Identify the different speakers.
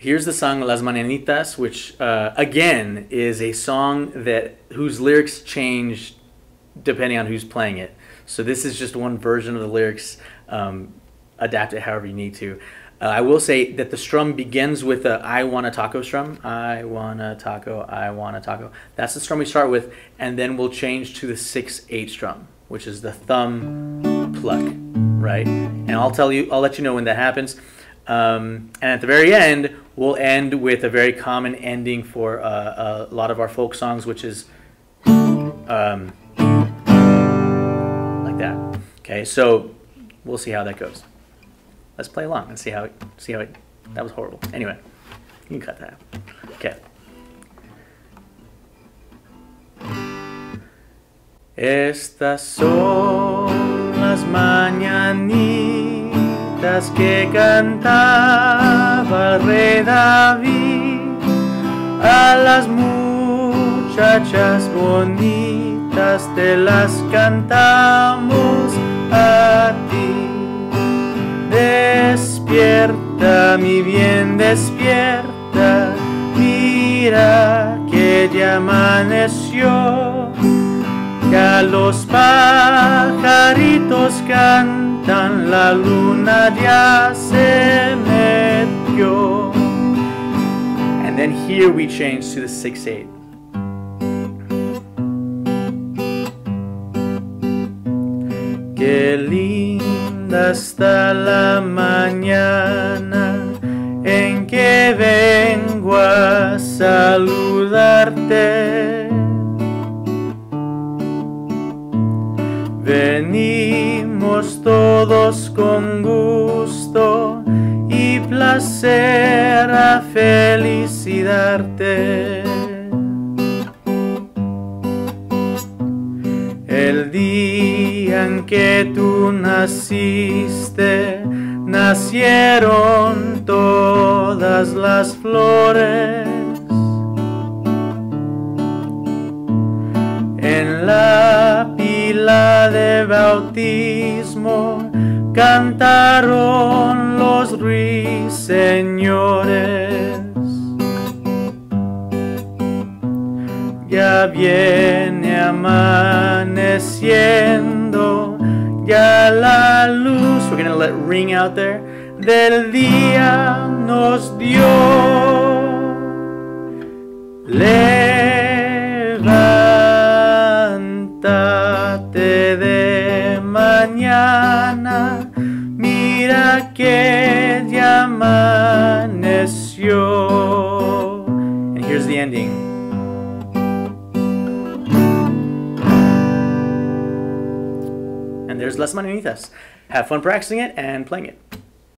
Speaker 1: Here's the song Las Mañanitas, which uh, again is a song that whose lyrics change depending on who's playing it. So this is just one version of the lyrics. Um, adapt it however you need to. Uh, I will say that the strum begins with a I want a taco strum. I want a taco, I want a taco. That's the strum we start with, and then we'll change to the 6-8 strum, which is the thumb pluck, right? And I'll tell you, I'll let you know when that happens. Um, and at the very end, we'll end with a very common ending for uh, a lot of our folk songs, which is um, like that. Okay, so we'll see how that goes. Let's play along and see how it, see how it, that was horrible. Anyway, you can cut that out. Okay. Estas son las mañanitas que cantaba el David a las muchachas bonitas te las cantamos a ti. Despierta, mi bien, despierta, mira que ya amaneció, que a los pajaritos cantan, la luna ya se metió. And then here we change to the 6-8. Qué linda está la mañana en que vengo a saludarte. Venimos todos con gusto y placer a felicitarte. El día en que tú naciste, nacieron todas las flores. De bautismo cantaron los ruiseñores. Ya viene amaneciendo, ya la luz, we're gonna let ring out there, del día nos dio. Levántate mañana, mira que ya amaneció. And here's the ending. And there's Las Mañanitas. Have fun practicing it and playing it.